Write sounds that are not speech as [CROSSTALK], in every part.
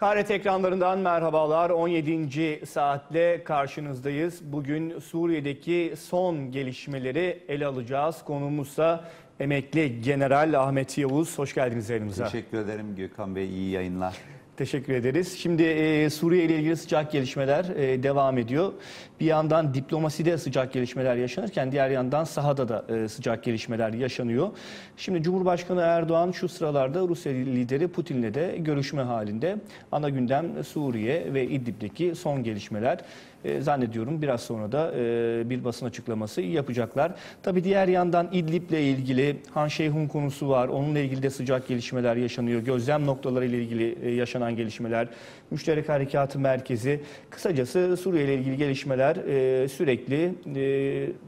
KRT ekranlarından merhabalar. 17. saatle karşınızdayız. Bugün Suriye'deki son gelişmeleri ele alacağız. Konumuzsa emekli General Ahmet Yavuz. Hoş geldiniz yayınımıza. Teşekkür ederim Gökhan Bey. iyi yayınlar. Teşekkür ederiz. Şimdi e, Suriye ile ilgili sıcak gelişmeler e, devam ediyor. Bir yandan diplomaside sıcak gelişmeler yaşanırken diğer yandan sahada da e, sıcak gelişmeler yaşanıyor. Şimdi Cumhurbaşkanı Erdoğan şu sıralarda Rusya lideri Putin'le de görüşme halinde. Ana gündem Suriye ve İdlib'deki son gelişmeler. E, zannediyorum biraz sonra da e, bir basın açıklaması yapacaklar. Tabii diğer yandan İdlib'le ilgili Han Şeyhun konusu var. Onunla ilgili de sıcak gelişmeler yaşanıyor. Gözlem noktaları ile ilgili e, yaşanan gelişmeler. Müşterek Harekatı Merkezi. Kısacası Suriye ile ilgili gelişmeler sürekli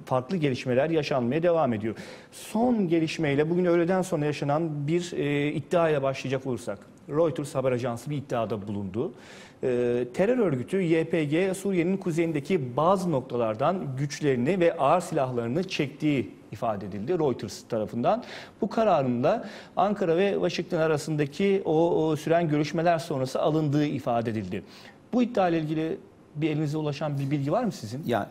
farklı gelişmeler yaşanmaya devam ediyor. Son gelişmeyle bugün öğleden sonra yaşanan bir iddiaya başlayacak olursak. Reuters haber ajansı bir iddiada bulundu. Ee, terör örgütü YPG Suriye'nin kuzeyindeki bazı noktalardan güçlerini ve ağır silahlarını çektiği ifade edildi Reuters tarafından. Bu kararın da Ankara ve Washington arasındaki o, o süren görüşmeler sonrası alındığı ifade edildi. Bu iddia ile ilgili bir elinize ulaşan bir bilgi var mı sizin? Yani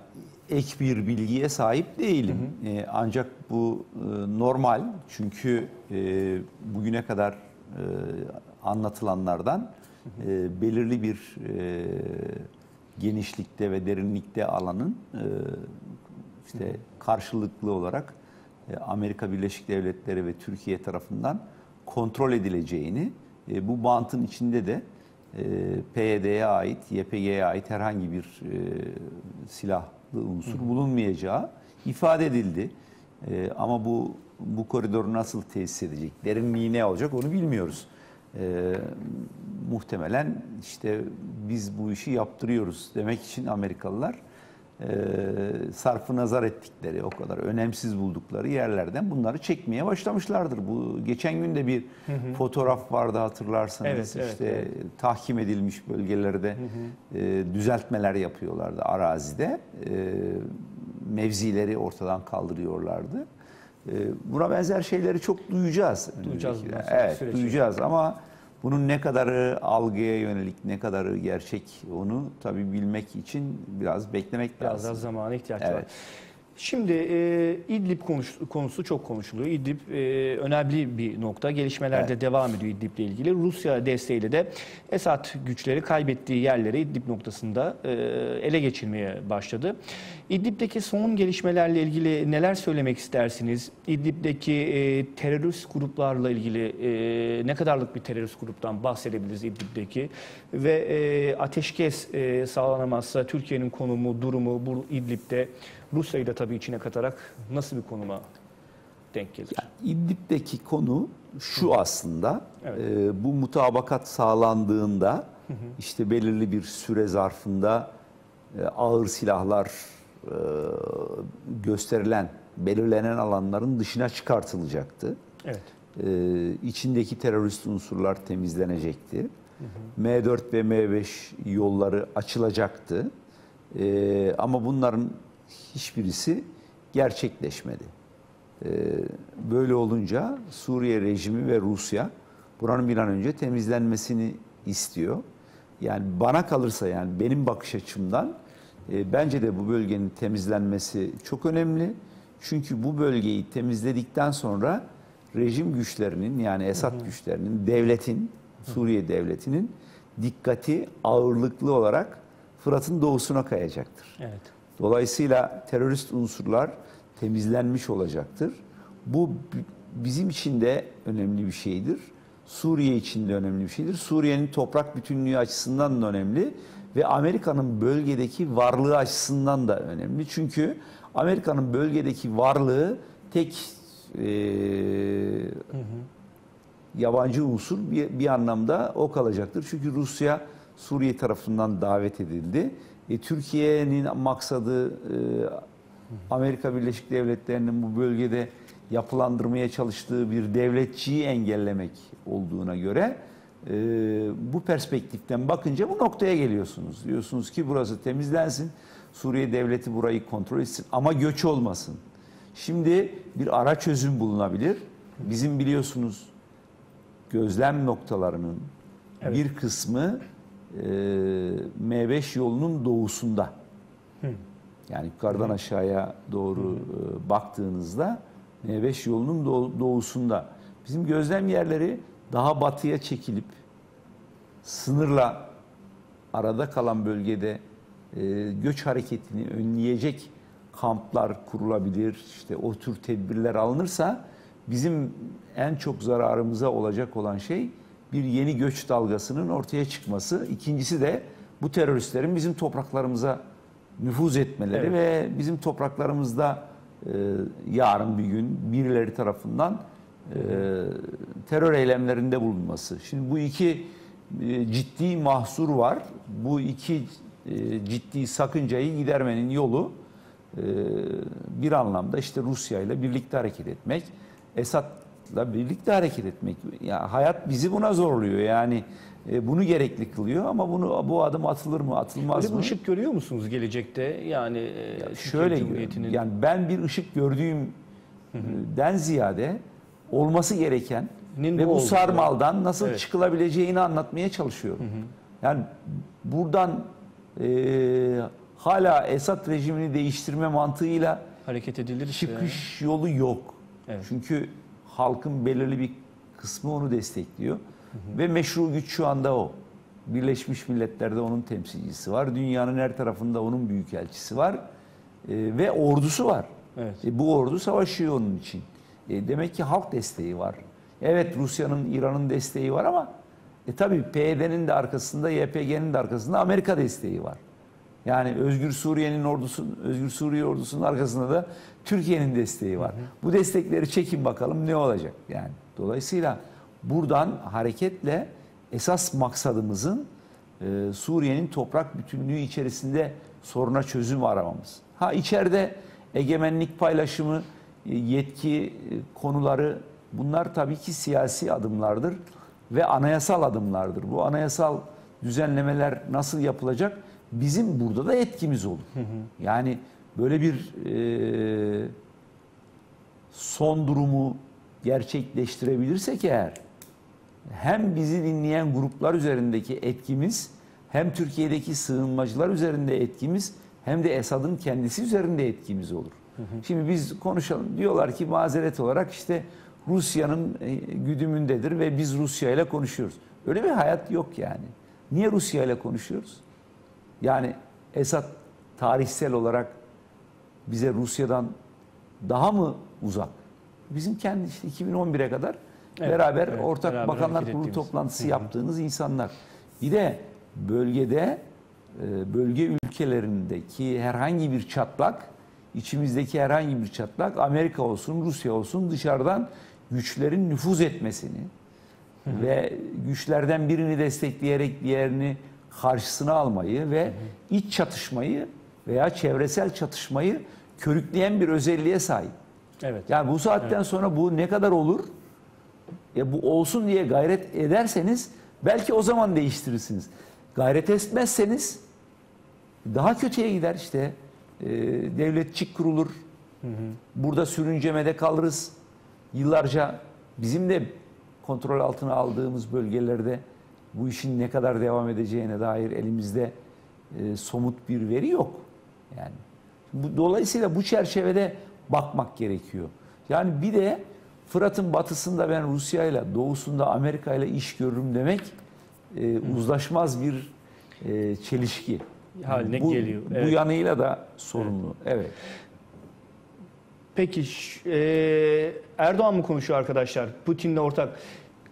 ek bir bilgiye sahip değilim. Hı hı. Ee, ancak bu e, normal çünkü e, bugüne kadar e, anlatılanlardan e, belirli bir e, genişlikte ve derinlikte alanın e, işte karşılıklı olarak e, Amerika Birleşik Devletleri ve Türkiye tarafından kontrol edileceğini, e, bu bantın içinde de e, PYD'ye ait, YPG'ye ait herhangi bir e, silahlı unsur bulunmayacağı ifade edildi. E, ama bu bu koridoru nasıl tesis edecek, derinliği ne olacak onu bilmiyoruz e, muhtemelen işte biz bu işi yaptırıyoruz demek için Amerikalılar e, sarfı nazar ettikleri o kadar önemsiz buldukları yerlerden bunları çekmeye başlamışlardır. Bu geçen gün de bir hı hı. fotoğraf vardı hatırlarsanız evet, evet, işte evet. tahkim edilmiş bölgelerde hı hı. E, düzeltmeler yapıyorlardı arazide e, mevzileri ortadan kaldırıyorlardı. Ee, buna benzer şeyleri çok duyacağız. Duyacağız. Evet, süreç duyacağız ama bunun ne kadarı algıya yönelik, ne kadarı gerçek onu tabii bilmek için biraz beklemek biraz lazım. Biraz zamana ihtiyaç evet. var. Şimdi e, İdlib konuş, konusu çok konuşuluyor. İdlib e, önemli bir nokta. Gelişmeler de evet. devam ediyor İdlib'le ilgili. Rusya desteğiyle de Esad güçleri kaybettiği yerleri İdlib noktasında e, ele geçirmeye başladı. İdlib'deki son gelişmelerle ilgili neler söylemek istersiniz? İdlib'deki e, terörist gruplarla ilgili e, ne kadarlık bir terörist gruptan bahsedebiliriz İdlib'deki? Ve e, ateşkes e, sağlanamazsa Türkiye'nin konumu, durumu bu İdlib'de Rusya'yı da tabii içine katarak nasıl bir konuma denk gelir? Yani İdlib'deki konu şu hı. aslında. Evet. E, bu mutabakat sağlandığında hı. işte belirli bir süre zarfında e, ağır silahlar e, gösterilen, belirlenen alanların dışına çıkartılacaktı. Evet. E, içindeki terörist unsurlar temizlenecekti. Hı hı. M4 ve M5 yolları açılacaktı. E, ama bunların hiçbirisi gerçekleşmedi. Ee, böyle olunca Suriye rejimi ve Rusya buranın bir an önce temizlenmesini istiyor. Yani bana kalırsa yani benim bakış açımdan e, bence de bu bölgenin temizlenmesi çok önemli. Çünkü bu bölgeyi temizledikten sonra rejim güçlerinin yani Esad güçlerinin, devletin, Suriye devletinin dikkati ağırlıklı olarak Fırat'ın doğusuna kayacaktır. Evet. Dolayısıyla terörist unsurlar temizlenmiş olacaktır. Bu bizim için de önemli bir şeydir. Suriye için de önemli bir şeydir. Suriye'nin toprak bütünlüğü açısından da önemli ve Amerika'nın bölgedeki varlığı açısından da önemli. Çünkü Amerika'nın bölgedeki varlığı tek e, hı hı. yabancı unsur bir, bir anlamda o kalacaktır. Çünkü Rusya Suriye tarafından davet edildi e, Türkiye'nin maksadı e, Amerika Birleşik Devletleri'nin bu bölgede yapılandırmaya çalıştığı bir devletçiyi engellemek olduğuna göre e, bu perspektiften bakınca bu noktaya geliyorsunuz. Diyorsunuz ki burası temizlensin, Suriye devleti burayı kontrol etsin ama göç olmasın. Şimdi bir ara çözüm bulunabilir. Bizim biliyorsunuz gözlem noktalarının Evet. Bir kısmı e, M5 yolunun doğusunda. Yani yukarıdan aşağıya doğru e, baktığınızda M5 yolunun doğu- doğusunda. Bizim gözlem yerleri daha batıya çekilip sınırla arada kalan bölgede e, göç hareketini önleyecek kamplar kurulabilir. İşte o tür tedbirler alınırsa bizim en çok zararımıza olacak olan şey bir yeni göç dalgasının ortaya çıkması. İkincisi de bu teröristlerin bizim topraklarımıza nüfuz etmeleri Evet. ve bizim topraklarımızda e, yarın bir gün birileri tarafından e, terör eylemlerinde bulunması. Şimdi bu iki e, ciddi mahsur var. Bu iki e, ciddi sakıncayı gidermenin yolu e, bir anlamda işte Rusya ile birlikte hareket etmek, Esad'la birlikte hareket etmek. Ya hayat bizi buna zorluyor. Yani e, bunu gerekli kılıyor ama bunu bu adım atılır mı, atılmaz Öyle bir mı? ışık görüyor musunuz gelecekte? Yani e, Türkiye Şöyle Cumhuriyeti'nin yani ben bir ışık gördüğümden ziyade olması gereken Nin ve bu bu sarmaldan nasıl Evet. çıkılabileceğini anlatmaya çalışıyorum. Yani buradan e, hala Esad rejimini değiştirme mantığıyla hareket edilir. işte. çıkış yolu yok. Evet. Çünkü halkın belirli bir kısmı onu destekliyor. Ve meşru güç şu anda o. Birleşmiş Milletler'de onun temsilcisi var. Dünyanın her tarafında onun büyükelçisi var. E, ve ordusu var. Evet. E, bu ordu savaşıyor onun için. E, demek ki halk desteği var. Evet Rusya'nın, İran'ın desteği var ama e, tabii PYD'nin de arkasında, YPG'nin de arkasında Amerika desteği var. Yani Özgür Suriye'nin ordusu, Özgür Suriye ordusunun arkasında da Türkiye'nin desteği var. Bu destekleri çekin bakalım ne olacak yani. Dolayısıyla buradan hareketle esas maksadımızın e, Suriye'nin toprak bütünlüğü içerisinde soruna çözüm aramamız. Ha içeride egemenlik paylaşımı, e, yetki e, konuları bunlar tabii ki siyasi adımlardır ve anayasal adımlardır. Bu anayasal düzenlemeler nasıl yapılacak? Bizim burada da etkimiz olur. Yani böyle bir e, son durumu gerçekleştirebilirsek eğer hem bizi dinleyen gruplar üzerindeki etkimiz hem Türkiye'deki sığınmacılar üzerinde etkimiz hem de Esad'ın kendisi üzerinde etkimiz olur. Şimdi biz konuşalım diyorlar ki mazeret olarak işte Rusya'nın e, güdümündedir ve biz Rusya ile konuşuyoruz. Öyle bir hayat yok yani. Niye Rusya ile konuşuyoruz? Yani Esad tarihsel olarak bize Rusya'dan daha mı uzak? Bizim kendi işte 2011'e kadar Evet, beraber evet, ortak beraber bakanlar kurulu toplantısı yaptığınız insanlar. Bir de bölgede e, bölge ülkelerindeki herhangi bir çatlak, içimizdeki herhangi bir çatlak Amerika olsun, Rusya olsun dışarıdan güçlerin nüfuz etmesini ve güçlerden birini destekleyerek diğerini karşısına almayı ve iç çatışmayı veya çevresel çatışmayı körükleyen bir özelliğe sahip. Evet. Yani bu saatten sonra bu ne kadar olur? Ya bu olsun diye gayret ederseniz belki o zaman değiştirirsiniz. Gayret etmezseniz daha kötüye gider işte. Ee, devletçik kurulur. Burada sürüncemede kalırız. Yıllarca bizim de kontrol altına aldığımız bölgelerde bu işin ne kadar devam edeceğine dair elimizde e, somut bir veri yok. Yani bu, dolayısıyla bu çerçevede bakmak gerekiyor. Yani bir de Fırat'ın batısında ben Rusya ile doğusunda Amerika ile iş görürüm demek e, uzlaşmaz bir e, çelişki. Haline bu, geliyor, Bu evet. yanıyla da sorumlu. Evet. Peki ş- e, Erdoğan mı konuşuyor arkadaşlar? Putin'le ortak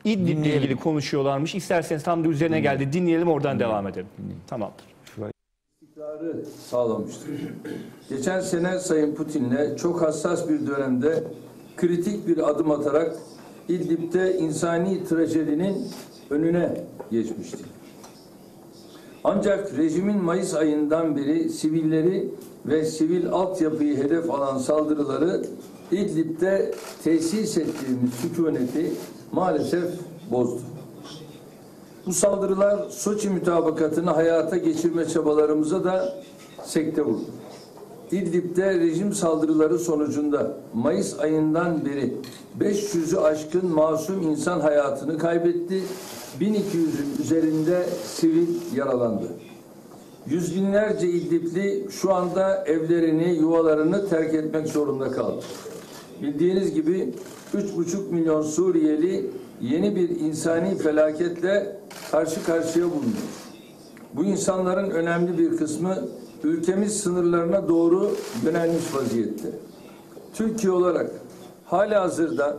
İdlib'le Dinleyelim. ilgili konuşuyorlarmış. İsterseniz tam da üzerine geldi. Dinleyelim oradan devam edelim. Tamamdır. Şurayı istikrarı sağlamıştır. Geçen sene Sayın Putin'le çok hassas bir dönemde kritik bir adım atarak İdlib'de insani trajedinin önüne geçmiştik. Ancak rejimin Mayıs ayından beri sivilleri ve sivil altyapıyı hedef alan saldırıları İdlib'de tesis ettiğimiz sükuneti maalesef bozdu. Bu saldırılar Soçi mütabakatını hayata geçirme çabalarımıza da sekte vurdu. İdlib'de rejim saldırıları sonucunda Mayıs ayından beri 500'ü aşkın masum insan hayatını kaybetti. 1200'ün üzerinde sivil yaralandı. Yüz binlerce İdlibli şu anda evlerini, yuvalarını terk etmek zorunda kaldı. Bildiğiniz gibi 3,5 milyon Suriyeli yeni bir insani felaketle karşı karşıya bulunuyor. Bu insanların önemli bir kısmı ülkemiz sınırlarına doğru yönelmiş vaziyette. Türkiye olarak hala hazırda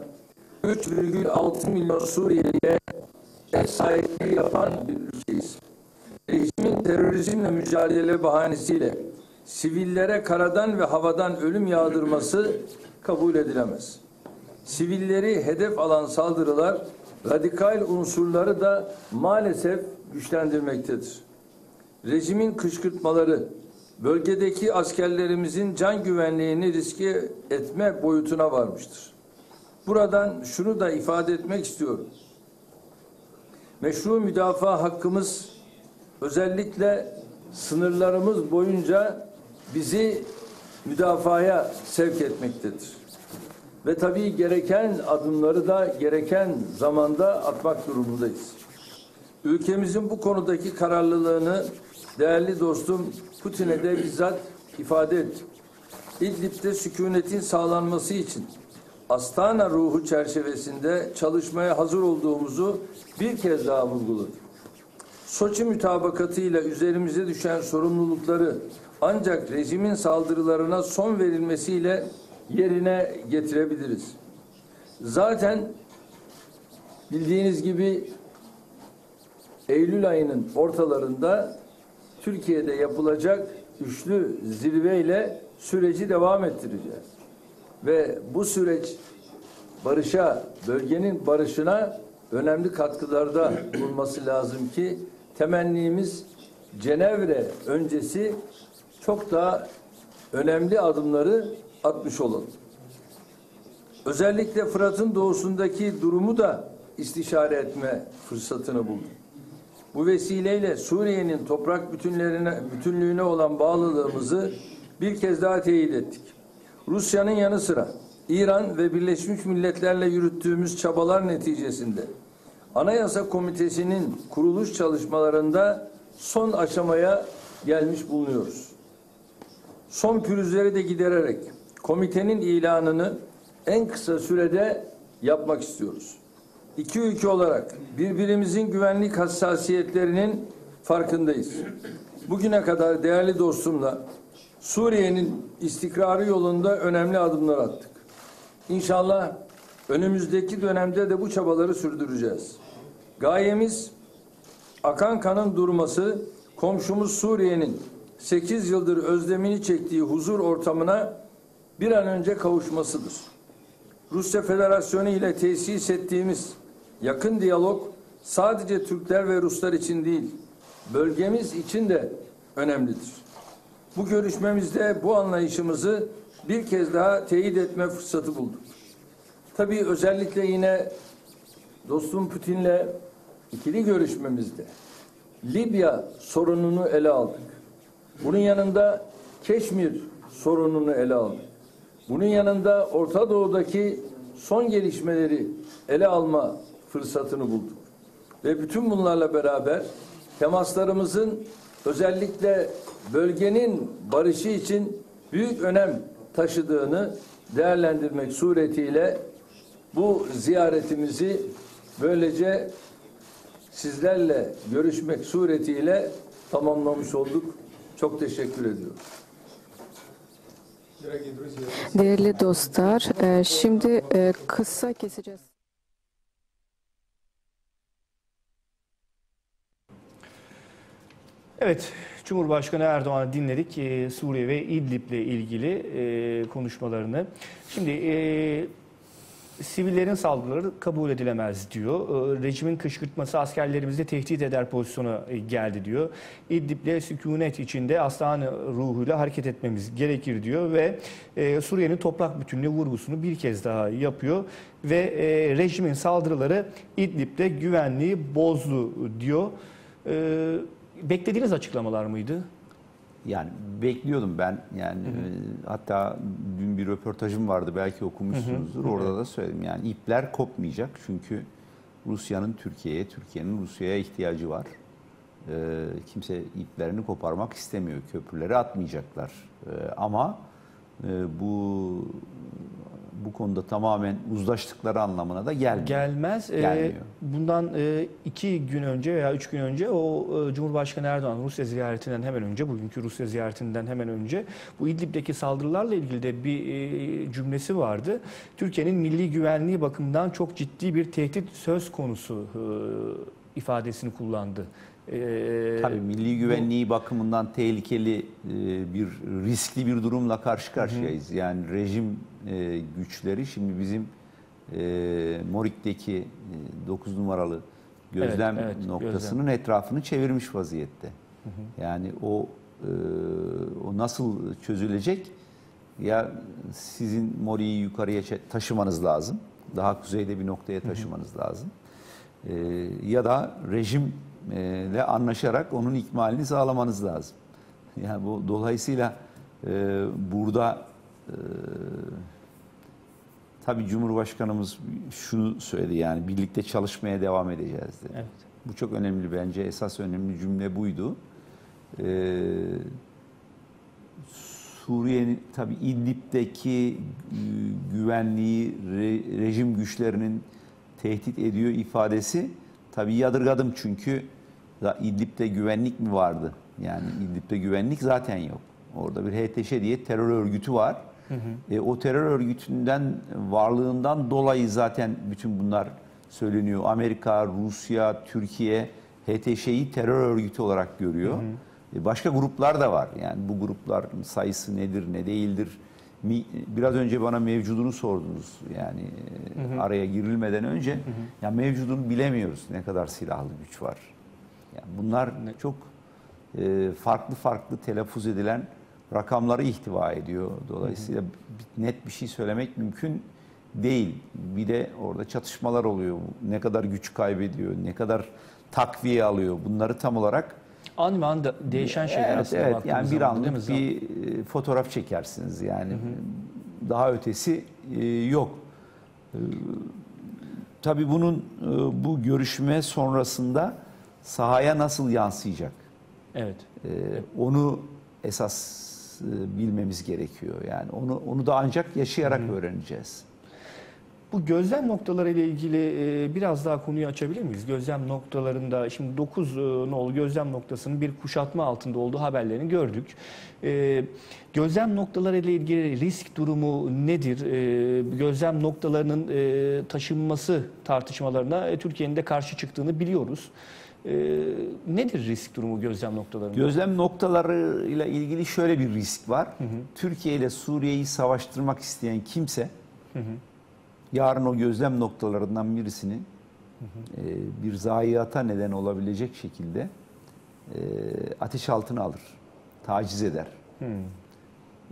3,6 milyon Suriyeli'ye ev sahipliği yapan bir ülkeyiz. Rejimin terörizmle mücadele bahanesiyle sivillere karadan ve havadan ölüm yağdırması kabul edilemez. Sivilleri hedef alan saldırılar radikal unsurları da maalesef güçlendirmektedir. Rejimin kışkırtmaları bölgedeki askerlerimizin can güvenliğini riske etme boyutuna varmıştır. Buradan şunu da ifade etmek istiyorum. Meşru müdafaa hakkımız özellikle sınırlarımız boyunca bizi müdafaya sevk etmektedir. Ve tabii gereken adımları da gereken zamanda atmak durumundayız. Ülkemizin bu konudaki kararlılığını değerli dostum Putin'e de bizzat ifade ettim. İdlib'de sükunetin sağlanması için Astana ruhu çerçevesinde çalışmaya hazır olduğumuzu bir kez daha vurguladım. Soçi mütabakatıyla üzerimize düşen sorumlulukları ancak rejimin saldırılarına son verilmesiyle yerine getirebiliriz. Zaten bildiğiniz gibi Eylül ayının ortalarında Türkiye'de yapılacak üçlü zirveyle süreci devam ettireceğiz. Ve bu süreç barışa, bölgenin barışına önemli katkılarda bulunması lazım ki temennimiz Cenevre öncesi çok daha önemli adımları atmış olalım. Özellikle Fırat'ın doğusundaki durumu da istişare etme fırsatını buldum. Bu vesileyle Suriye'nin toprak bütünlerine, bütünlüğüne olan bağlılığımızı bir kez daha teyit ettik. Rusya'nın yanı sıra İran ve Birleşmiş Milletler'le yürüttüğümüz çabalar neticesinde Anayasa Komitesi'nin kuruluş çalışmalarında son aşamaya gelmiş bulunuyoruz. Son pürüzleri de gidererek komitenin ilanını en kısa sürede yapmak istiyoruz. İki ülke olarak birbirimizin güvenlik hassasiyetlerinin farkındayız. Bugüne kadar değerli dostumla Suriye'nin istikrarı yolunda önemli adımlar attık. İnşallah önümüzdeki dönemde de bu çabaları sürdüreceğiz. Gayemiz akan kanın durması, komşumuz Suriye'nin 8 yıldır özlemini çektiği huzur ortamına bir an önce kavuşmasıdır. Rusya Federasyonu ile tesis ettiğimiz yakın diyalog sadece Türkler ve Ruslar için değil, bölgemiz için de önemlidir. Bu görüşmemizde bu anlayışımızı bir kez daha teyit etme fırsatı bulduk. Tabii özellikle yine dostum Putin'le ikili görüşmemizde Libya sorununu ele aldık. Bunun yanında Keşmir sorununu ele aldık. Bunun yanında Orta Doğu'daki son gelişmeleri ele alma fırsatını bulduk. Ve bütün bunlarla beraber temaslarımızın özellikle bölgenin barışı için büyük önem taşıdığını değerlendirmek suretiyle bu ziyaretimizi böylece sizlerle görüşmek suretiyle tamamlamış olduk. Çok teşekkür ediyorum. Değerli dostlar, e, şimdi e, kısa keseceğiz. Evet, Cumhurbaşkanı Erdoğan'ı dinledik. Ee, Suriye ve İdlib'le ilgili e, konuşmalarını. Şimdi e, sivillerin saldırıları kabul edilemez diyor. E, rejimin kışkırtması askerlerimizi tehdit eder pozisyona e, geldi diyor. İdlib'le sükunet içinde aslan ruhuyla hareket etmemiz gerekir diyor ve e, Suriye'nin toprak bütünlüğü vurgusunu bir kez daha yapıyor ve e, rejimin saldırıları İdlib'de güvenliği bozdu diyor. E, beklediğiniz açıklamalar mıydı? Yani bekliyordum ben yani e, hatta dün bir röportajım vardı belki okumuşsunuzdur orada da söyledim yani ipler kopmayacak çünkü Rusya'nın Türkiye'ye, Türkiye'nin Rusya'ya ihtiyacı var. Ee, kimse iplerini koparmak istemiyor. Köprüleri atmayacaklar. Ee, ama e, bu bu konuda tamamen uzlaştıkları anlamına da gelmiyor. Gelmez. Ee, Gelmiyor. bundan e, iki gün önce veya üç gün önce o e, Cumhurbaşkanı Erdoğan Rusya ziyaretinden hemen önce, bugünkü Rusya ziyaretinden hemen önce bu İdlib'deki saldırılarla ilgili de bir e, cümlesi vardı. Türkiye'nin milli güvenliği bakımından çok ciddi bir tehdit söz konusu ifadesini kullandı. Ee, Tabii milli güvenliği bakımından tehlikeli e, bir riskli bir durumla karşı karşıyayız. Yani rejim e, güçleri şimdi bizim e, Morik'teki 9 numaralı gözlem Evet, evet, noktasının etrafını çevirmiş vaziyette. Yani o e, o nasıl çözülecek? Ya sizin Mori'yi yukarıya taşımanız lazım. Daha kuzeyde bir noktaya taşımanız lazım. E, ya da rejimle anlaşarak onun ikmalini sağlamanız lazım. Yani bu dolayısıyla e, burada e, tabii Cumhurbaşkanımız şunu söyledi yani birlikte çalışmaya devam edeceğiz dedi. Evet. Bu çok önemli bence esas önemli cümle buydu. Ee, Suriye'nin tabii İdlib'deki e, güvenliği re- rejim güçlerinin tehdit ediyor ifadesi tabii yadırgadım çünkü İdlib'de güvenlik mi vardı? Yani İdlib'de güvenlik zaten yok. Orada bir HTŞ diye terör örgütü var. E, o terör örgütünden varlığından dolayı zaten bütün bunlar söyleniyor. Amerika, Rusya, Türkiye HTŞ'yi terör örgütü olarak görüyor. E, başka gruplar da var. Yani bu gruplar sayısı nedir, ne değildir? Biraz önce bana mevcudunu sordunuz. Yani e, araya girilmeden önce ya mevcudunu bilemiyoruz. Ne kadar silahlı güç var. Yani bunlar çok e, farklı farklı telaffuz edilen rakamları ihtiva ediyor. Dolayısıyla bir- net bir şey söylemek mümkün değil. Bir de orada çatışmalar oluyor. Ne kadar güç kaybediyor, ne kadar takviye alıyor. Bunları tam olarak An ve an da değişen şeyler evet, aslında evet. Yani bir anlık bir e, fotoğraf çekersiniz yani. Daha ötesi e, yok. E, Tabii bunun bu görüşme sonrasında sahaya nasıl yansıyacak? Evet. Onu esas bilmemiz gerekiyor. Yani onu onu da ancak yaşayarak öğreneceğiz. Bu gözlem noktaları ile ilgili e, biraz daha konuyu açabilir miyiz? Gözlem noktalarında şimdi 9 e, nolu gözlem noktasının bir kuşatma altında olduğu haberlerini gördük. E, Gözlem noktaları ile ilgili risk durumu nedir? E, Gözlem noktalarının e, taşınması tartışmalarına e, Türkiye'nin de karşı çıktığını biliyoruz. E, Nedir risk durumu gözlem noktalarında? Gözlem noktalarıyla ilgili şöyle bir risk var. Türkiye ile Suriye'yi savaştırmak isteyen kimse yarın o gözlem noktalarından birisini e, bir zayiata neden olabilecek şekilde e, ateş altına alır, taciz eder.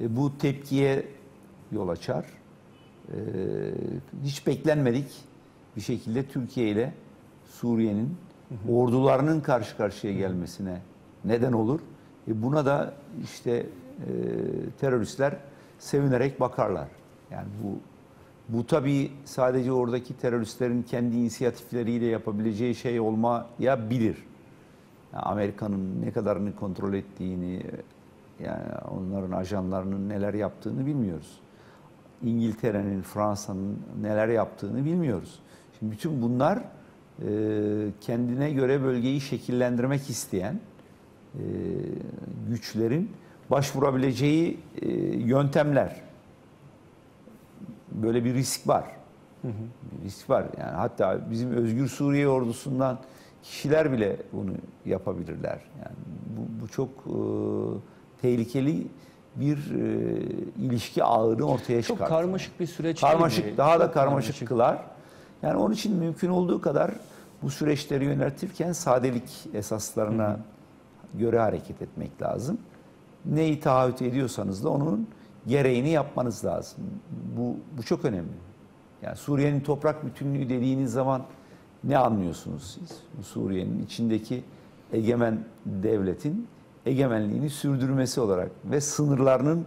E, bu tepkiye yol açar. E, hiç beklenmedik bir şekilde Türkiye ile Suriye'nin ordularının karşı karşıya gelmesine neden olur. E, buna da işte e, teröristler sevinerek bakarlar. Yani bu bu tabii sadece oradaki teröristlerin kendi inisiyatifleriyle yapabileceği şey olmaya bilir. Yani Amerika'nın ne kadarını kontrol ettiğini, yani onların ajanlarının neler yaptığını bilmiyoruz. İngiltere'nin, Fransa'nın neler yaptığını bilmiyoruz. Şimdi bütün bunlar e, kendine göre bölgeyi şekillendirmek isteyen e, güçlerin başvurabileceği e, yöntemler. Böyle bir risk var. Bir risk var. Yani hatta bizim Özgür Suriye ordusundan kişiler bile bunu yapabilirler. Yani bu, bu çok e, tehlikeli bir e, ilişki ağını ortaya Çok çıkartır. karmaşık bir süreç değil Karmaşık, mi? daha da Çok karmaşık, kılar. Yani onun için mümkün olduğu kadar bu süreçleri yönetirken sadelik esaslarına göre hareket etmek lazım. Neyi taahhüt ediyorsanız da onun gereğini yapmanız lazım. Bu, bu çok önemli. Yani Suriye'nin toprak bütünlüğü dediğiniz zaman ne anlıyorsunuz siz? Suriye'nin içindeki egemen devletin egemenliğini sürdürmesi olarak ve sınırlarının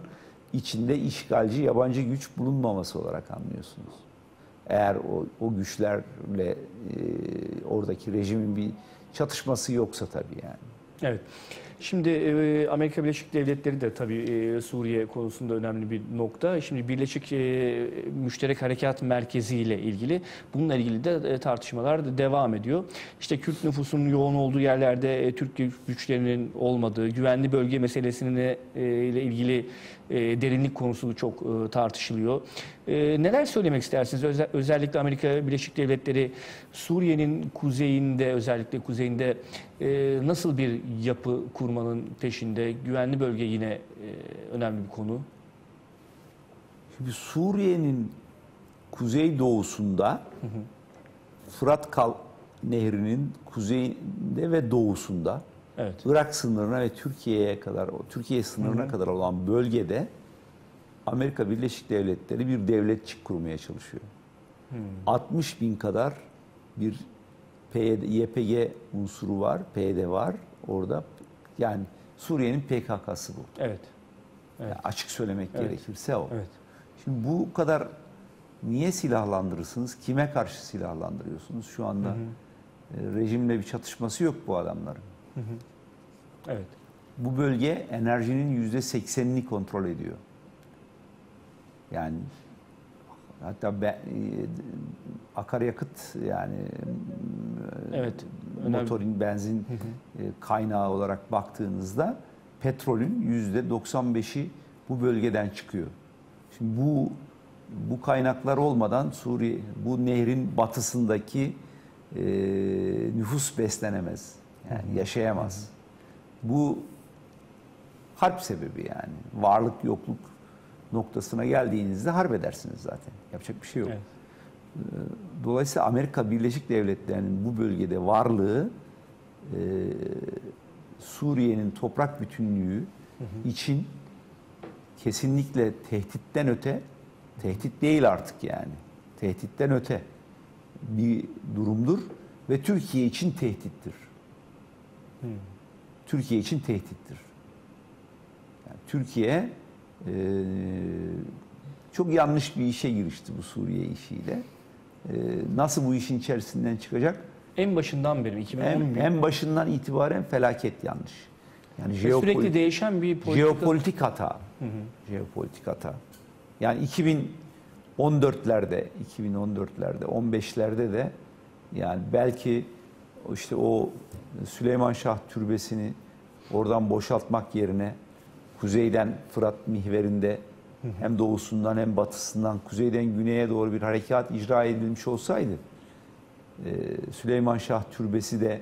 içinde işgalci yabancı güç bulunmaması olarak anlıyorsunuz. Eğer o, o güçlerle e, oradaki rejimin bir çatışması yoksa tabii yani. Evet. Şimdi Amerika Birleşik Devletleri de tabii Suriye konusunda önemli bir nokta. Şimdi Birleşik Müşterek Harekat Merkezi ile ilgili bununla ilgili de tartışmalar devam ediyor. İşte Kürt nüfusunun yoğun olduğu yerlerde Türk güçlerinin olmadığı, güvenli bölge meselesinin e, ile ilgili e, derinlik konusu çok e, tartışılıyor. E, neler söylemek istersiniz? Özel, özellikle Amerika Birleşik Devletleri Suriye'nin kuzeyinde özellikle kuzeyinde e, nasıl bir yapı kurmanın peşinde? Güvenli bölge yine e, önemli bir konu. Şimdi Suriye'nin kuzey doğusunda Fırat Kal Nehri'nin kuzeyinde ve doğusunda Evet. Irak sınırına ve Türkiye'ye kadar, o Türkiye sınırına kadar olan bölgede Amerika Birleşik Devletleri bir devletçik kurmaya çalışıyor. 60 bin kadar bir PYD, YPG unsuru var, PYD var orada. Yani Suriye'nin PKK'sı bu. Evet. Yani açık söylemek Evet. gerekirse o. Evet. Şimdi bu kadar niye silahlandırırsınız? Kime karşı silahlandırıyorsunuz? Şu anda e, rejimle bir çatışması yok bu adamların. Evet. Bu bölge enerjinin yüzde seksenini kontrol ediyor. Yani hatta be, e, akaryakıt yani Evet, e, önemli. motorin benzin e, kaynağı olarak baktığınızda petrolün yüzde 95'i bu bölgeden çıkıyor. Şimdi bu bu kaynaklar olmadan Suriye bu nehrin batısındaki e, nüfus beslenemez. Yani yaşayamaz. Bu harp sebebi yani. Varlık yokluk noktasına geldiğinizde harp edersiniz zaten. Yapacak bir şey yok. Evet. Dolayısıyla Amerika Birleşik Devletleri'nin bu bölgede varlığı e, Suriye'nin toprak bütünlüğü için kesinlikle tehditten öte, tehdit değil artık yani, tehditten öte bir durumdur ve Türkiye için tehdittir. Türkiye için tehdittir. Yani Türkiye e, çok yanlış bir işe girişti bu Suriye işiyle. E, nasıl bu işin içerisinden çıkacak? En başından beri 2010 En, en başından itibaren felaket yanlış. Yani sürekli jeopoli- değişen bir politika. jeopolitik hata. Jeopolitik hata. Yani 2014'lerde, 2014'lerde, 15'lerde de yani belki işte o Süleyman Şah türbesini oradan boşaltmak yerine kuzeyden Fırat mihverinde hem doğusundan hem batısından kuzeyden güneye doğru bir harekat icra edilmiş olsaydı e, Süleyman Şah türbesi de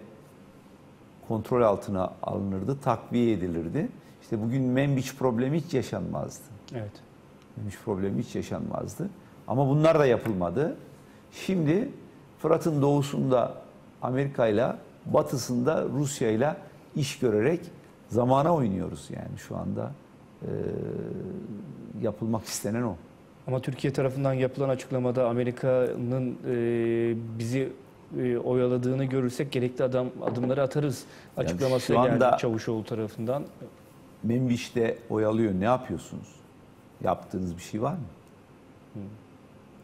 kontrol altına alınırdı, takviye edilirdi. İşte bugün Menbiç problemi hiç yaşanmazdı. Evet. Menbiç problemi hiç yaşanmazdı. Ama bunlar da yapılmadı. Şimdi Fırat'ın doğusunda Amerika ile batısında Rusya ile iş görerek zamana oynuyoruz yani şu anda. Ee, yapılmak istenen o. Ama Türkiye tarafından yapılan açıklamada Amerika'nın e, bizi e, oyaladığını görürsek gerekli adam adımları atarız açıklaması anda- geldi Çavuşoğlu tarafından. Menbiç'te oyalıyor. Ne yapıyorsunuz? Yaptığınız bir şey var mı?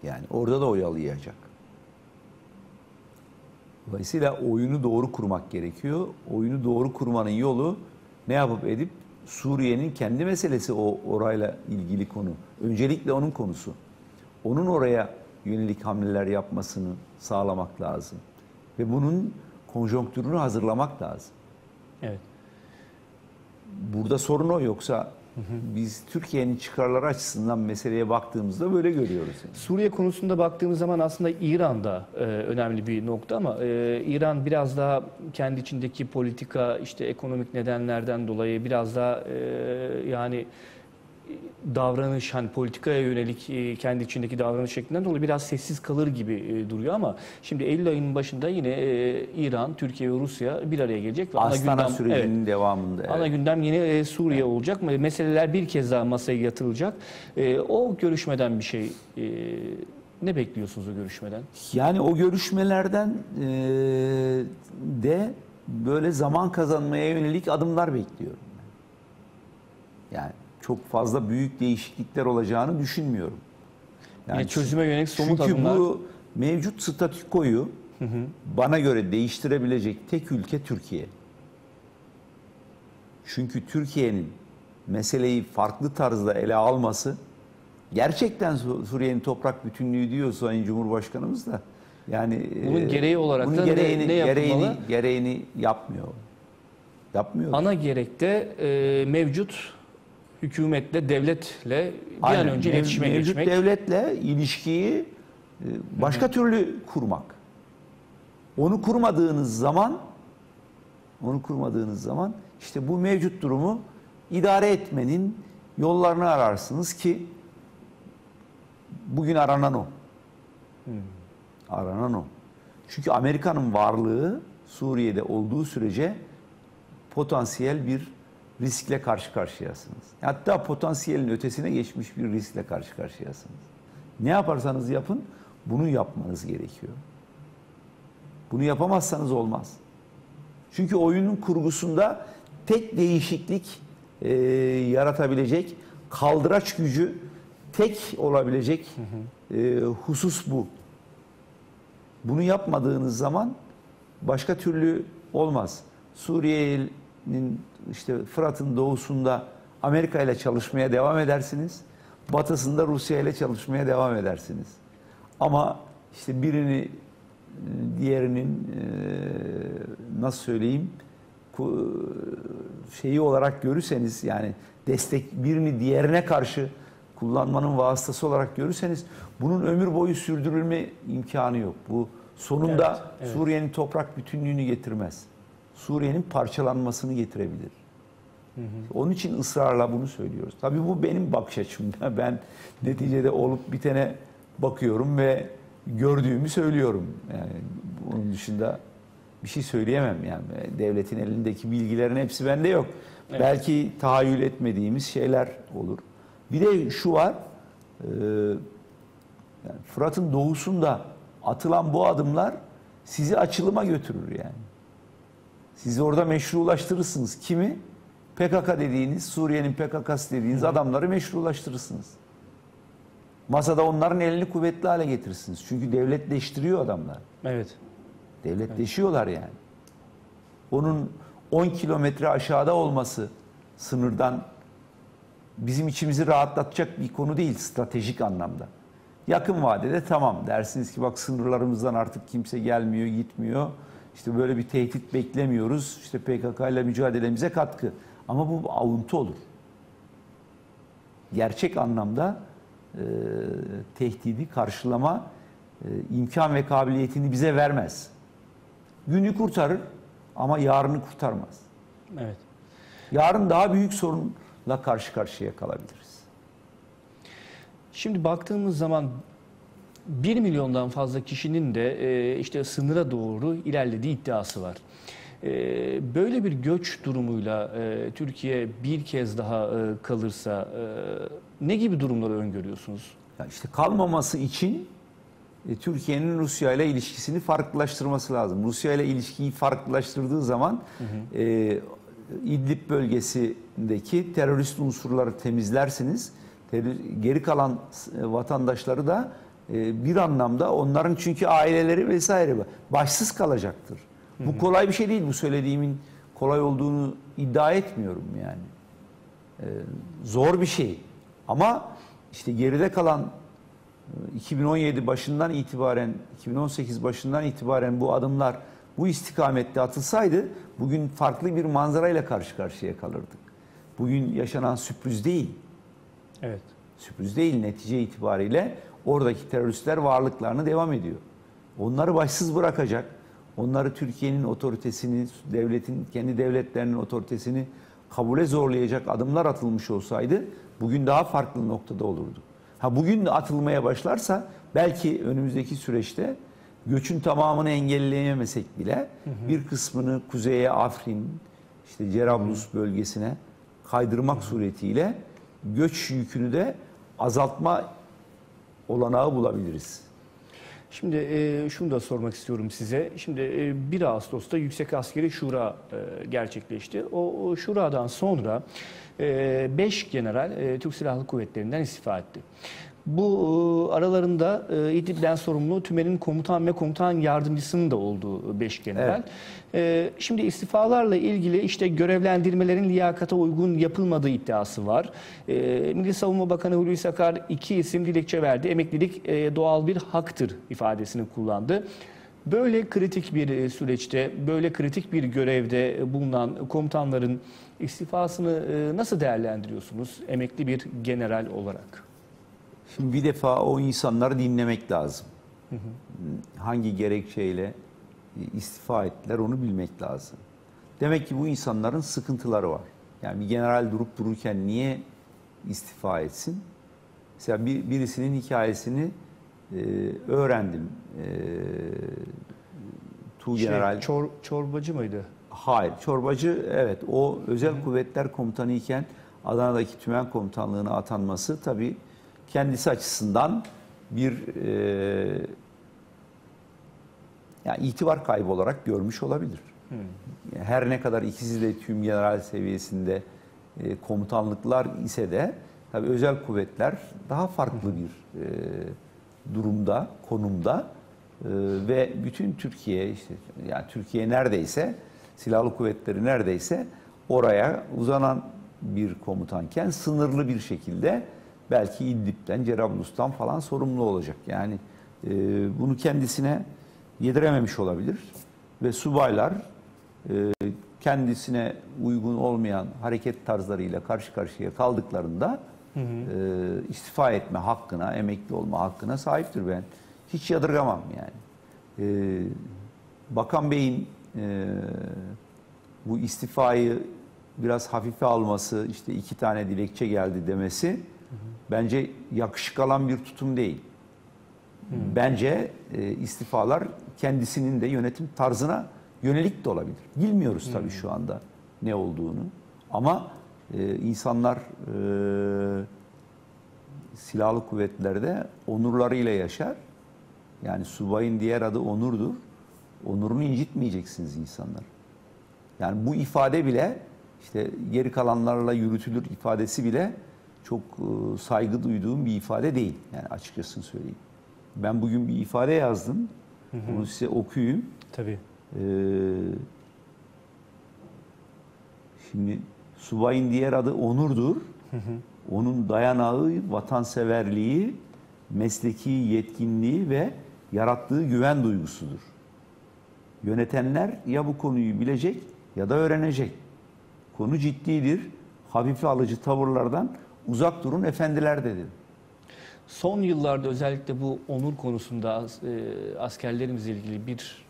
Yani orada da oyalayacak. Dolayısıyla oyunu doğru kurmak gerekiyor. Oyunu doğru kurmanın yolu ne yapıp edip Suriye'nin kendi meselesi o orayla ilgili konu. Öncelikle onun konusu. Onun oraya yönelik hamleler yapmasını sağlamak lazım. Ve bunun konjonktürünü hazırlamak lazım. Evet. Burada sorun o yoksa biz Türkiye'nin çıkarları açısından meseleye baktığımızda böyle görüyoruz. Yani. Suriye konusunda baktığımız zaman aslında İran'da e, önemli bir nokta ama e, İran biraz daha kendi içindeki politika işte ekonomik nedenlerden dolayı biraz daha e, yani davranış hani politikaya yönelik e, kendi içindeki davranış şeklinden dolayı biraz sessiz kalır gibi e, duruyor ama şimdi Eylül ayının başında yine e, İran, Türkiye ve Rusya bir araya gelecek ve Astana evet, sürecinin devamında. evet. Ana gündem yine Suriye olacak. Meseleler bir kez daha masaya yatırılacak. O görüşmeden bir şey ne bekliyorsunuz o görüşmeden? Yani o görüşmelerden de böyle zaman kazanmaya yönelik adımlar bekliyorum. Yani çok fazla büyük değişiklikler olacağını düşünmüyorum. Yine çözüme yönelik somut çünkü adımlar. bu mevcut statükoyu bana göre değiştirebilecek tek ülke Türkiye. Çünkü Türkiye'nin meseleyi farklı tarzda ele alması gerçekten Su- Suriye'nin toprak bütünlüğü diyor Sayın Cumhurbaşkanımız da. Yani Bunun e, gereği olarak bunun da ne- gereğini, ne yapılmalı? gereğini, gereğini yapmıyor. Yapmıyor. Ana gerekte e, mevcut hükümetle, devletle bir Aynen. an önce Mev- iletişime mevcut geçmek. devletle ilişkiyi e, başka türlü kurmak. Onu kurmadığınız zaman onu kurmadığınız zaman işte bu mevcut durumu idare etmenin yollarını ararsınız ki bugün aranan o. Aranan o. Çünkü Amerika'nın varlığı Suriye'de olduğu sürece potansiyel bir riskle karşı karşıyasınız. Hatta potansiyelin ötesine geçmiş bir riskle karşı karşıyasınız. Ne yaparsanız yapın bunu yapmanız gerekiyor. Bunu yapamazsanız olmaz. Çünkü oyunun kurgusunda tek değişiklik e, yaratabilecek, kaldıraç gücü tek olabilecek e, husus bu. Bunu yapmadığınız zaman başka türlü olmaz. Suriye'nin işte Fırat'ın doğusunda Amerika ile çalışmaya devam edersiniz. Batısında Rusya ile çalışmaya devam edersiniz. Ama işte birini diğerinin e, nasıl söyleyeyim şeyi olarak görürseniz yani destek birini diğerine karşı kullanmanın vasıtası olarak görürseniz bunun ömür boyu sürdürülme imkanı yok. Bu sonunda Evet, evet. Suriye'nin toprak bütünlüğünü getirmez. Suriye'nin parçalanmasını getirebilir. Onun için ısrarla bunu söylüyoruz. Tabii bu benim bakış açımda. [LAUGHS] Ben neticede olup bitene bakıyorum ve gördüğümü söylüyorum. Yani bunun dışında bir şey söyleyemem yani. Devletin elindeki bilgilerin hepsi bende yok. Evet. Belki tahayyül etmediğimiz şeyler olur. Bir de şu var. e, yani Fırat'ın doğusunda atılan bu adımlar sizi açılıma götürür yani. Sizi orada meşrulaştırırsınız. Kimi? PKK dediğiniz, Suriye'nin PKK'sı dediğiniz adamları meşrulaştırırsınız. Masada onların elini kuvvetli hale getirirsiniz. Çünkü devletleştiriyor adamlar. Evet. Devletleşiyorlar yani. Onun 10 kilometre aşağıda olması sınırdan bizim içimizi rahatlatacak bir konu değil stratejik anlamda. Yakın vadede tamam dersiniz ki bak sınırlarımızdan artık kimse gelmiyor, gitmiyor. İşte böyle bir tehdit beklemiyoruz. İşte PKK ile mücadelemize katkı. Ama bu avuntu olur. Gerçek anlamda e, tehdidi karşılama e, imkan ve kabiliyetini bize vermez. Günü kurtarır ama yarını kurtarmaz. Evet. Yarın daha büyük sorunla karşı karşıya kalabiliriz. Şimdi baktığımız zaman 1 milyondan fazla kişinin de e, işte sınıra doğru ilerlediği iddiası var. E, Böyle bir göç durumuyla e, Türkiye bir kez daha e, kalırsa e, ne gibi durumları öngörüyorsunuz? Ya işte kalmaması için e, Türkiye'nin Rusya ile ilişkisini farklılaştırması lazım. Rusya ile ilişkiyi farklılaştırdığı zaman e, İdlib bölgesindeki terörist unsurları temizlersiniz. Geri kalan vatandaşları da bir anlamda onların çünkü aileleri vesaire başsız kalacaktır. Bu kolay bir şey değil. Bu söylediğimin kolay olduğunu iddia etmiyorum yani. E, zor bir şey. Ama işte geride kalan e, 2017 başından itibaren, 2018 başından itibaren bu adımlar bu istikamette atılsaydı bugün farklı bir manzarayla karşı karşıya kalırdık. Bugün yaşanan sürpriz değil. Evet. Sürpriz değil netice itibariyle oradaki teröristler varlıklarını devam ediyor. Onları başsız bırakacak, onları Türkiye'nin otoritesini, devletin kendi devletlerinin otoritesini kabule zorlayacak adımlar atılmış olsaydı bugün daha farklı noktada olurdu. Ha bugün de atılmaya başlarsa belki önümüzdeki süreçte göçün tamamını engelleyemesek bile bir kısmını kuzeye Afrin, işte Cerablus bölgesine kaydırmak suretiyle göç yükünü de azaltma olanağı bulabiliriz. Şimdi e, şunu da sormak istiyorum size. Şimdi e, 1 Ağustos'ta Yüksek Askeri Şura e, gerçekleşti. O, o şuradan sonra 5 general e, Türk Silahlı Kuvvetleri'nden istifa etti. Bu e, aralarında e, İdlib'den sorumlu tümenin komutan ve komutan yardımcısının da olduğu 5 general. E, Şimdi istifalarla ilgili işte görevlendirmelerin liyakata uygun yapılmadığı iddiası var. Milli Savunma Bakanı Hulusi Akar iki isim dilekçe verdi. Emeklilik doğal bir haktır ifadesini kullandı. Böyle kritik bir süreçte, böyle kritik bir görevde bulunan komutanların istifasını nasıl değerlendiriyorsunuz emekli bir general olarak? Şimdi bir defa o insanları dinlemek lazım. Hangi gerekçeyle istifa ettiler onu bilmek lazım. Demek ki bu insanların sıkıntıları var. Yani bir general durup dururken niye istifa etsin? Mesela bir, birisinin hikayesini e, öğrendim. E, Tu Şey, General çor- çorbacı mıydı? Hayır, çorbacı evet o özel kuvvetler komutanı iken Adana'daki tümen komutanlığına atanması tabii kendisi açısından bir e, yani itibar kaybı olarak görmüş olabilir. Yani Her ne kadar ikisi de tüm general seviyesinde e, komutanlıklar ise de tabii özel kuvvetler daha farklı bir e, durumda, konumda E, ve bütün Türkiye işte yani Türkiye neredeyse silahlı kuvvetleri neredeyse oraya uzanan bir komutanken sınırlı bir şekilde belki İdlib'den, Cerablus'tan falan sorumlu olacak. Yani e, bunu kendisine yedirememiş olabilir ve subaylar e, kendisine uygun olmayan hareket tarzlarıyla karşı karşıya kaldıklarında e, istifa etme hakkına, emekli olma hakkına sahiptir ben. Hiç yadırgamam yani. E, Bakan Bey'in e, bu istifayı biraz hafife alması, işte iki tane dilekçe geldi demesi bence yakışık alan bir tutum değil. Bence e, istifalar kendisinin de yönetim tarzına yönelik de olabilir. Bilmiyoruz tabii şu anda ne olduğunu. Ama e, insanlar e, silahlı kuvvetlerde onurlarıyla yaşar. Yani subayın diğer adı onurdur. Onurunu incitmeyeceksiniz insanlar. Yani bu ifade bile işte geri kalanlarla yürütülür ifadesi bile çok e, saygı duyduğum bir ifade değil. Yani açıkçası söyleyeyim. Ben bugün bir ifade yazdım. Onu size okuyayım. Tabii. Ee, şimdi subayın diğer adı onurdur. Onun dayanağı vatanseverliği, mesleki yetkinliği ve yarattığı güven duygusudur. Yönetenler ya bu konuyu bilecek ya da öğrenecek. Konu ciddidir. Hafife alıcı tavırlardan uzak durun efendiler dedim. Son yıllarda özellikle bu onur konusunda e, askerlerimizle ilgili bir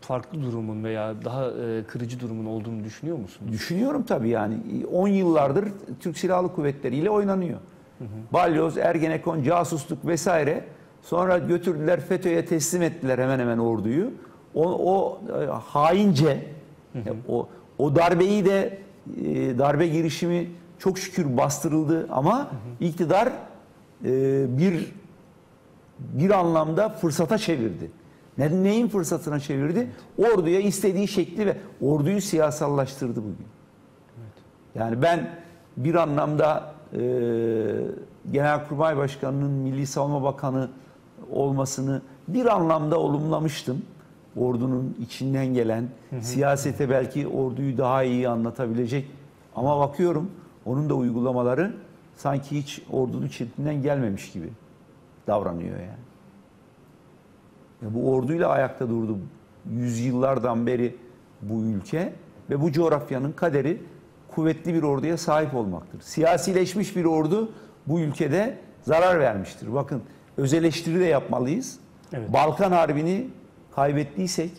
farklı durumun veya daha e, kırıcı durumun olduğunu düşünüyor musunuz? Düşünüyorum tabii yani 10 yıllardır Türk Silahlı Kuvvetleri ile oynanıyor. Balyoz, Ergenekon, casusluk vesaire. Sonra götürdüler FETÖ'ye teslim ettiler hemen hemen orduyu. O, o e, haince o o darbeyi de e, darbe girişimi çok şükür bastırıldı ama iktidar e, bir bir anlamda fırsata çevirdi. Ne, neyin fırsatına çevirdi? Orduya istediği şekli ve orduyu siyasallaştırdı bugün. Yani ben bir anlamda e, Genelkurmay Başkanı'nın Milli Savunma Bakanı olmasını bir anlamda olumlamıştım. Ordunun içinden gelen, siyasete belki orduyu daha iyi anlatabilecek. Ama bakıyorum onun da uygulamaları sanki hiç ordunun içinden gelmemiş gibi davranıyor yani. Ya bu orduyla ayakta durdu yüzyıllardan beri bu ülke ve bu coğrafyanın kaderi kuvvetli bir orduya sahip olmaktır. Siyasileşmiş bir ordu bu ülkede zarar vermiştir. Bakın öz eleştiri de yapmalıyız. Evet. Balkan Harbi'ni kaybettiysek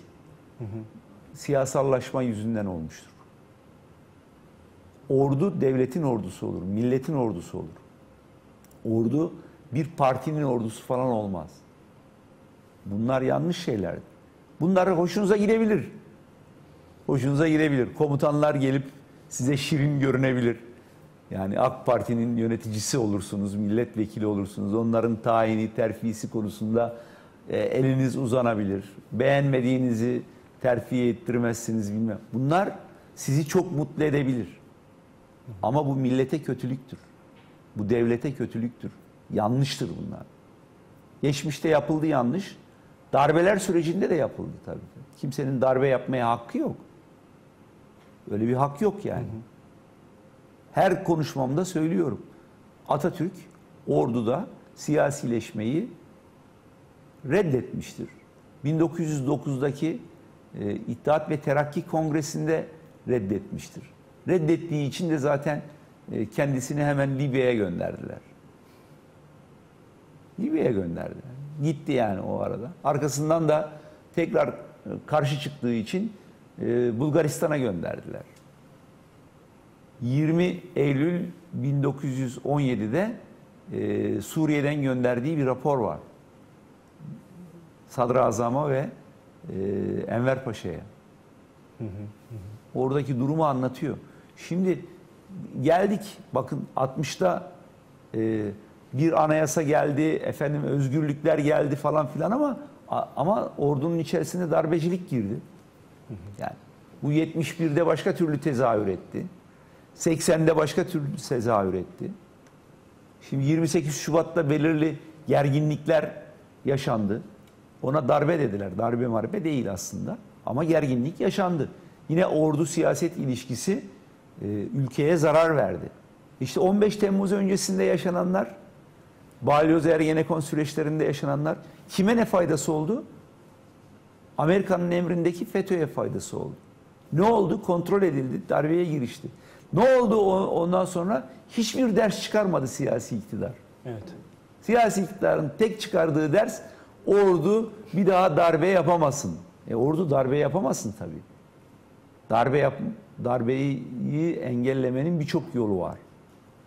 siyasallaşma yüzünden olmuştur. Ordu devletin ordusu olur, milletin ordusu olur. Ordu bir partinin ordusu falan olmaz. Bunlar yanlış şeylerdir. Bunlar hoşunuza gidebilir. Hoşunuza gidebilir. Komutanlar gelip size şirin görünebilir. Yani AK Parti'nin yöneticisi olursunuz, milletvekili olursunuz. Onların tayini, terfisi konusunda e, eliniz uzanabilir. Beğenmediğinizi terfi ettirmezsiniz bilmem. Bunlar sizi çok mutlu edebilir. Ama bu millete kötülüktür. Bu devlete kötülüktür. Yanlıştır bunlar. Geçmişte yapıldı yanlış. Darbeler sürecinde de yapıldı tabii. Kimsenin darbe yapmaya hakkı yok. Öyle bir hak yok yani. Her konuşmamda söylüyorum. Atatürk orduda siyasileşmeyi reddetmiştir. 1909'daki e, İttihat ve Terakki Kongresi'nde reddetmiştir. Reddettiği için de zaten e, kendisini hemen Libya'ya gönderdiler. Libya'ya gönderdiler. Gitti yani o arada. Arkasından da tekrar e, karşı çıktığı için e, Bulgaristan'a gönderdiler. 20 Eylül 1917'de e, Suriye'den gönderdiği bir rapor var. Sadrazam'a ve e, Enver Paşa'ya. Oradaki durumu anlatıyor. Şimdi geldik bakın 60'ta e, bir anayasa geldi, efendim özgürlükler geldi falan filan ama ama ordunun içerisinde darbecilik girdi. Yani bu 71'de başka türlü tezahür etti. 80'de başka türlü tezahür etti. Şimdi 28 Şubat'ta belirli gerginlikler yaşandı. Ona darbe dediler. Darbe marbe değil aslında. Ama gerginlik yaşandı. Yine ordu siyaset ilişkisi ülkeye zarar verdi. İşte 15 Temmuz öncesinde yaşananlar, Balyoz Ergenekon süreçlerinde yaşananlar kime ne faydası oldu? Amerika'nın emrindeki FETÖ'ye faydası oldu. Ne oldu? Kontrol edildi, darbeye girişti. Ne oldu ondan sonra? Hiçbir ders çıkarmadı siyasi iktidar. Evet. Siyasi iktidarın tek çıkardığı ders ordu bir daha darbe yapamasın. E ordu darbe yapamasın tabii. Darbe yap darbeyi engellemenin birçok yolu var.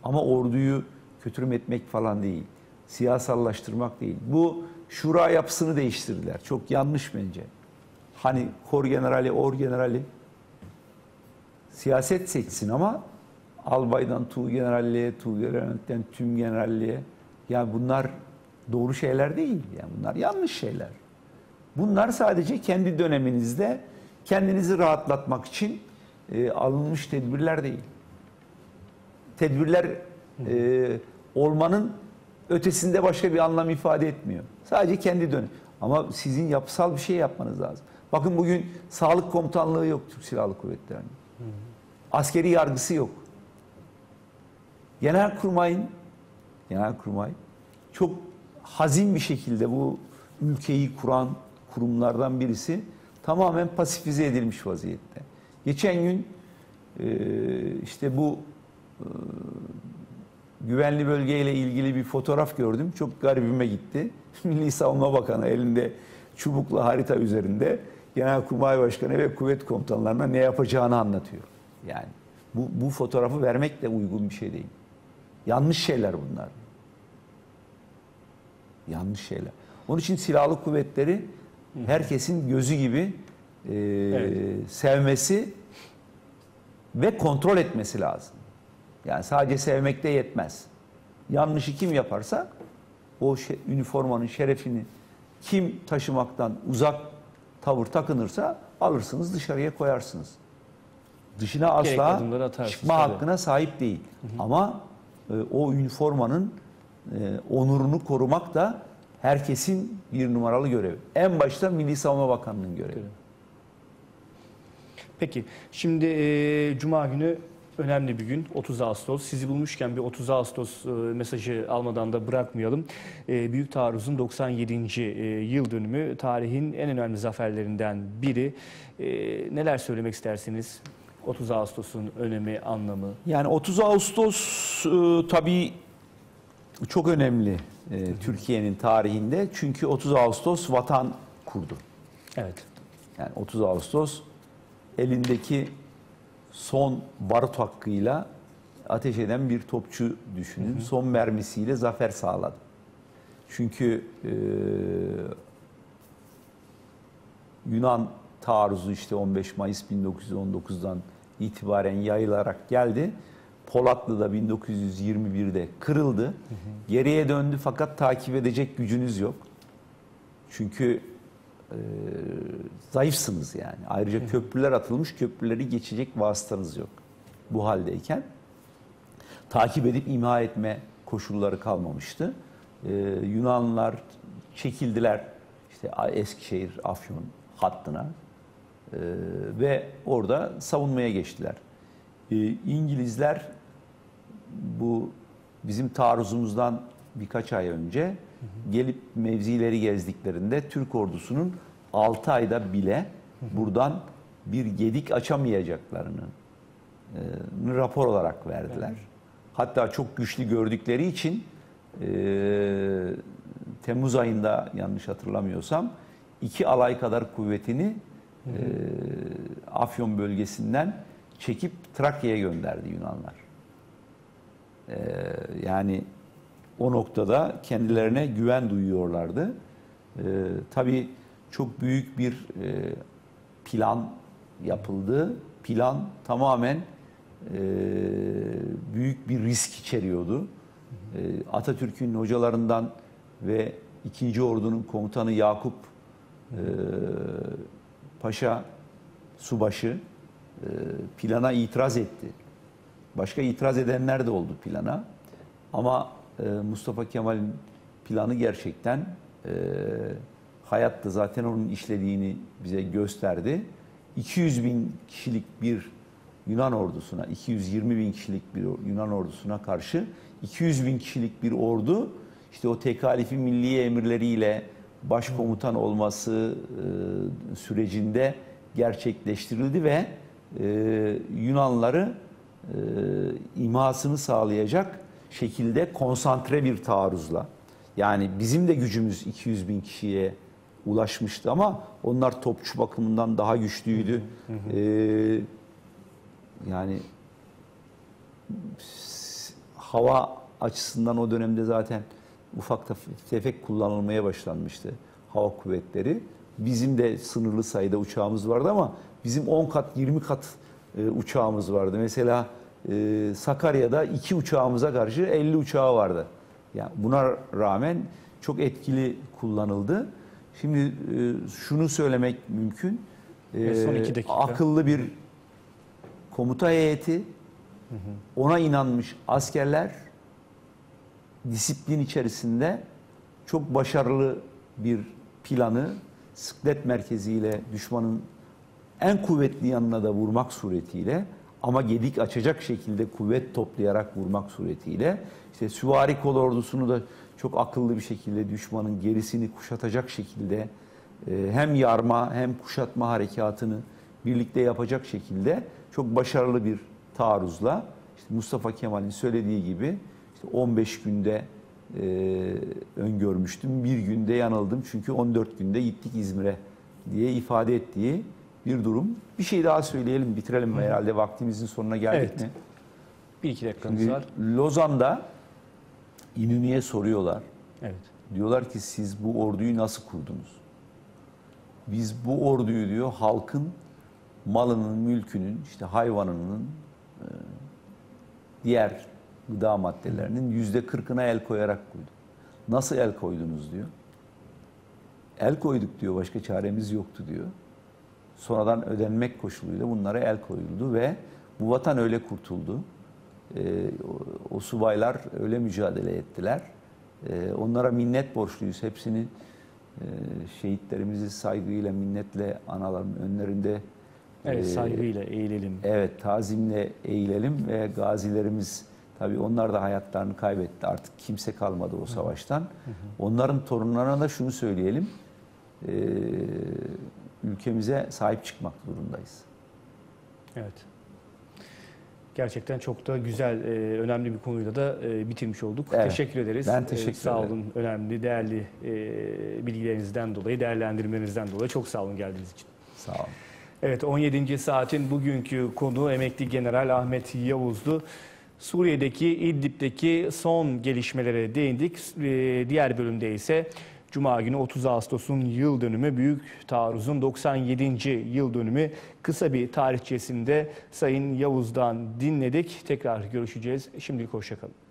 Ama orduyu kötürüm etmek falan değil. Siyasallaştırmak değil. Bu şura yapısını değiştirdiler. Çok yanlış bence. Hani kor generali, or generali siyaset seçsin ama albaydan tuğ generalliğe, tuğ generallikten tüm generalliğe yani bunlar doğru şeyler değil. Yani bunlar yanlış şeyler. Bunlar sadece kendi döneminizde kendinizi rahatlatmak için e, alınmış tedbirler değil. Tedbirler e, olmanın ötesinde başka bir anlam ifade etmiyor. Sadece kendi dönem. Ama sizin yapısal bir şey yapmanız lazım. Bakın bugün sağlık komutanlığı yok Türk Silahlı Kuvvetleri'nin. Askeri yargısı yok. Genelkurmay'ın Genelkurmay çok hazin bir şekilde bu ülkeyi kuran kurumlardan birisi tamamen pasifize edilmiş vaziyette. Geçen gün e, işte bu e, güvenli bölgeyle ilgili bir fotoğraf gördüm. Çok garibime gitti. [LAUGHS] Milli Savunma Bakanı elinde çubukla harita üzerinde Genelkurmay Başkanı ve kuvvet komutanlarına ne yapacağını anlatıyor. Yani bu, bu fotoğrafı vermek de uygun bir şey değil. Yanlış şeyler bunlar. Yanlış şeyler. Onun için silahlı kuvvetleri herkesin gözü gibi e, Evet. sevmesi ve kontrol etmesi lazım. Yani sadece sevmekte yetmez. Yanlışı kim yaparsa o şe- üniformanın şerefini kim taşımaktan uzak tavır takınırsa alırsınız dışarıya koyarsınız. Dışına asla çıkma tabii. hakkına sahip değil. Ama e, o üniformanın e, onurunu korumak da herkesin bir numaralı görevi. En başta Milli Savunma Bakanlığı'nın görevi. Peki şimdi e, Cuma günü önemli bir gün 30 Ağustos. Sizi bulmuşken bir 30 Ağustos e, mesajı almadan da bırakmayalım. E, Büyük Taarruz'un 97. e, yıl dönümü tarihin en önemli zaferlerinden biri. E, neler söylemek istersiniz? 30 Ağustos'un önemi, anlamı. Yani 30 Ağustos e, tabii çok önemli e, Türkiye'nin tarihinde. Çünkü 30 Ağustos vatan kurdu. Evet. Yani 30 Ağustos elindeki son barut hakkıyla ateş eden bir topçu düşünün. Son mermisiyle zafer sağladı. Çünkü e, Yunan taarruzu işte 15 Mayıs 1919'dan itibaren yayılarak geldi. Polatlı'da 1921'de kırıldı. Geriye döndü fakat takip edecek gücünüz yok. Çünkü e, zayıfsınız yani. Ayrıca köprüler atılmış, köprüleri geçecek vasıtanız yok. Bu haldeyken takip edip imha etme koşulları kalmamıştı. e, Yunanlılar çekildiler işte Eskişehir, Afyon hattına e, ve orada savunmaya geçtiler. E, İngilizler bu bizim taarruzumuzdan birkaç ay önce gelip mevzileri gezdiklerinde Türk ordusunun 6 ayda bile buradan bir gedik açamayacaklarını e, rapor olarak verdiler. Hatta çok güçlü gördükleri için e, Temmuz ayında yanlış hatırlamıyorsam iki alay kadar kuvvetini e, Afyon bölgesinden çekip Trakya'ya gönderdi Yunanlar. E, yani o noktada kendilerine güven duyuyorlardı. E, tabii çok büyük bir e, plan yapıldı. Plan tamamen e, büyük bir risk içeriyordu. E, Atatürk'ün hocalarından ve 2. Ordu'nun komutanı Yakup e, Paşa Subaşı e, plana itiraz etti. Başka itiraz edenler de oldu plana. Ama e, Mustafa Kemal'in planı gerçekten e, hayatta zaten onun işlediğini bize gösterdi. 200 bin kişilik bir Yunan ordusuna, 220 bin kişilik bir Yunan ordusuna karşı 200 bin kişilik bir ordu işte o tekalifi milli emirleriyle başkomutan olması e, sürecinde gerçekleştirildi ve e, Yunanları e, imhasını sağlayacak şekilde konsantre bir taarruzla yani bizim de gücümüz 200 bin kişiye ulaşmıştı ama onlar topçu bakımından daha güçlüydü. Ee, yani hava açısından o dönemde zaten ufak tef- tefek kullanılmaya başlanmıştı hava kuvvetleri. Bizim de sınırlı sayıda uçağımız vardı ama bizim 10 kat 20 kat e, uçağımız vardı. Mesela e, Sakarya'da iki uçağımıza karşı 50 uçağı vardı. Yani buna rağmen çok etkili kullanıldı. Şimdi e, şunu söylemek mümkün. Ve son E, iki dakika. Akıllı bir komuta heyeti, ona inanmış askerler, disiplin içerisinde çok başarılı bir planı sıklet merkeziyle düşmanın en kuvvetli yanına da vurmak suretiyle ama gedik açacak şekilde kuvvet toplayarak vurmak suretiyle işte süvari kol ordusunu da çok akıllı bir şekilde düşmanın gerisini kuşatacak şekilde e, hem yarma hem kuşatma harekatını birlikte yapacak şekilde çok başarılı bir taarruzla işte Mustafa Kemal'in söylediği gibi işte 15 günde e, öngörmüştüm. Bir günde yanıldım çünkü 14 günde gittik İzmir'e diye ifade ettiği bir durum. Bir şey daha söyleyelim, bitirelim herhalde vaktimizin sonuna geldik Evet. mi? Bir iki dakikamız Şimdi var. Lozan'da İnönü'ye soruyorlar. Evet. Diyorlar ki siz bu orduyu nasıl kurdunuz? Biz bu orduyu diyor halkın malının, mülkünün, işte hayvanının, e, diğer gıda maddelerinin yüzde kırkına el koyarak koyduk. Nasıl el koydunuz diyor. El koyduk diyor, başka çaremiz yoktu diyor. Sonradan ödenmek koşuluyla bunlara el koyuldu ve bu vatan öyle kurtuldu. Ee, o, o subaylar öyle mücadele ettiler. Ee, onlara minnet borçluyuz. Hepsini e, şehitlerimizi saygıyla, minnetle analım. Önlerinde Evet e, saygıyla eğilelim. Evet, tazimle eğilelim ve gazilerimiz tabii onlar da hayatlarını kaybetti. Artık kimse kalmadı o savaştan. Onların torunlarına da şunu söyleyelim. Ee, ülkemize sahip çıkmak zorundayız. Evet. Gerçekten çok da güzel, e, önemli bir konuyla da e, bitirmiş olduk. Evet. Teşekkür ederiz. Ben E, teşekkür Sağ ederim. olun, önemli, değerli e, bilgilerinizden dolayı, değerlendirmelerinizden dolayı çok sağ olun geldiğiniz için. Sağ olun. Evet 17. saatin bugünkü konu emekli General Ahmet Yavuz'du. Suriye'deki İdlib'deki son gelişmelere değindik. Diğer bölümde ise Cuma günü 30 Ağustos'un yıl dönümü, Büyük Taarruz'un 97. yıl dönümü kısa bir tarihçesinde Sayın Yavuz'dan dinledik. Tekrar görüşeceğiz. Şimdilik hoşçakalın.